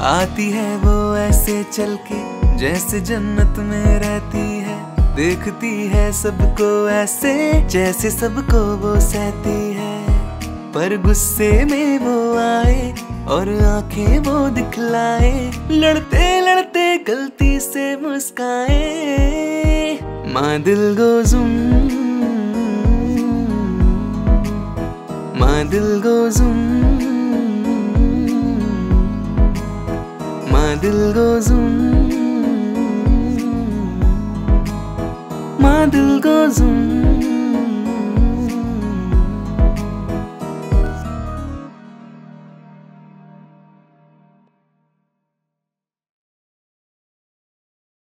आती है वो ऐसे चल के जैसे जन्नत में रहती है। देखती है सबको ऐसे, जैसे सबको वो सहती है। पर गुस्से में वो आए, और आँखें वो दिखलाए। लड़ते लड़ते गलती से मुस्काए। माँ दिल गोजुम माँ दिल गोजुम दिल गोजुम माँ दिल गोजुम